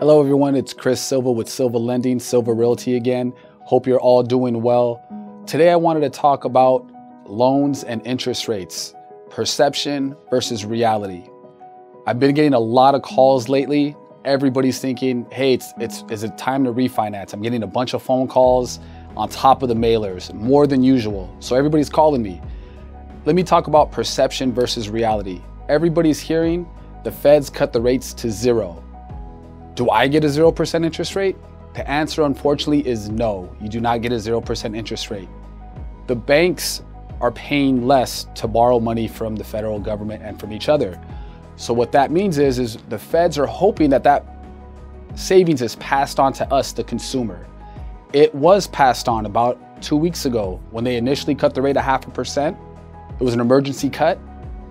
Hello, everyone. It's Chris Silva with Silva Lending, Silva Realty again. Hope you're all doing well. Today, I wanted to talk about loans and interest rates, perception versus reality. I've been getting a lot of calls lately. Everybody's thinking, hey, it's, it's, is it time to refinance? I'm getting a bunch of phone calls on top of the mailers, more than usual. So everybody's calling me. Let me talk about perception versus reality. Everybody's hearing the feds cut the rates to zero. Do I get a 0% interest rate? The answer, unfortunately, is no. You do not get a 0% interest rate. The banks are paying less to borrow money from the federal government and from each other. So what that means is, is the feds are hoping that that savings is passed on to us, the consumer. It was passed on about two weeks ago when they initially cut the rate a half a percent. It was an emergency cut.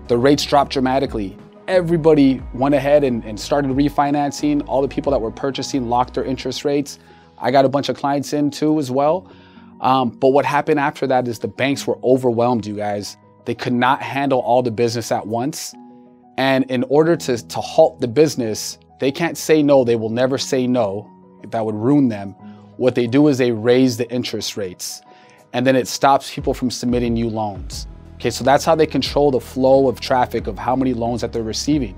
The rates dropped dramatically everybody went ahead and, and, started refinancing. All the people that were purchasing locked their interest rates. I got a bunch of clients in too as well. Um, but what happened after that is the banks were overwhelmed, you guys. They could not handle all the business at once. And in order to, to halt the business, they can't say no. They will never say no. That would ruin them. What they do is they raise the interest rates. And then it stops people from submitting new loans. Okay, so that's how they control the flow of traffic of how many loans that they're receiving.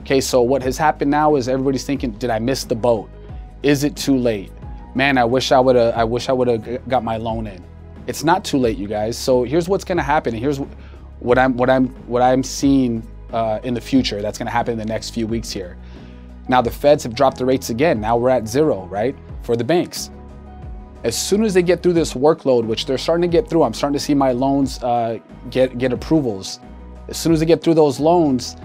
Okay, so what has happened now is everybody's thinking, did I miss the boat? Is it too late? Man, I wish I would have I wish I would have got my loan in. It's not too late, you guys. So here's what's gonna happen. And here's what I'm what I'm what I'm seeing uh, in the future that's gonna happen in the next few weeks here. Now the feds have dropped the rates again. Now we're at zero, right? For the banks. As soon as they get through this workload, which they're starting to get through, I'm starting to see my loans uh, get get approvals. As soon as they get through those loans,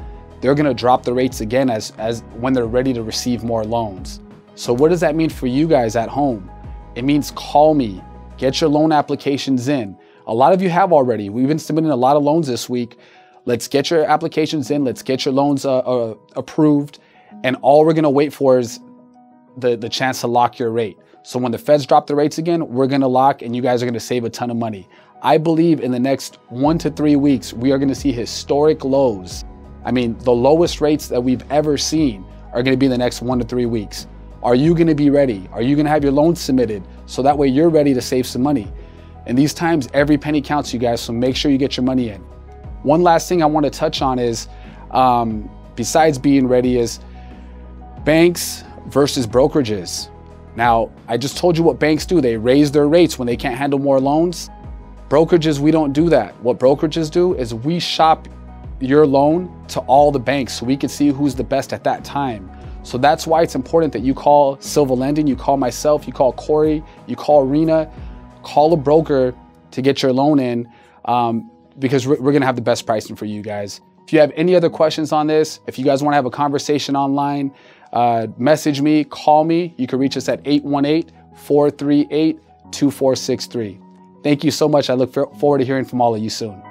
they're to drop the rates again as as when they're ready to receive more loans. So what does that mean for you guys at home? It means call me, get your loan applications in. A lot of you have already. We've been submitting a lot of loans this week. Let's get your applications in. Let's get your loans uh, uh, approved. And all we're going to wait for is the, the chance to lock your rate. So when the feds drop the rates again, we're gonna lock and you guys are gonna save a ton of money. I believe in the next one to three weeks, we are gonna see historic lows. I mean, the lowest rates that we've ever seen are gonna be in the next one to three weeks. Are you gonna be ready? Are you gonna have your loans submitted? So that way you're ready to save some money. In these times, every penny counts, you guys, so make sure you get your money in. One last thing I wanna touch on is, um, besides being ready, is banks versus brokerages. Now, I just told you what banks do. They raise their rates when they can't handle more loans. Brokerages, we don't do that. What brokerages do is we shop your loan to all the banks so we can see who's the best at that time. So that's why it's important that you call Silva Lending, you call myself, you call Corey, you call Rena, call a broker to get your loan in um, because we're, we're gonna have the best pricing for you guys. If you have any other questions on this, if you guys wanna have a conversation online, uh, message me, call me. You can reach us at 818 438 2463. Thank you so much. I look forward to hearing from all of you soon.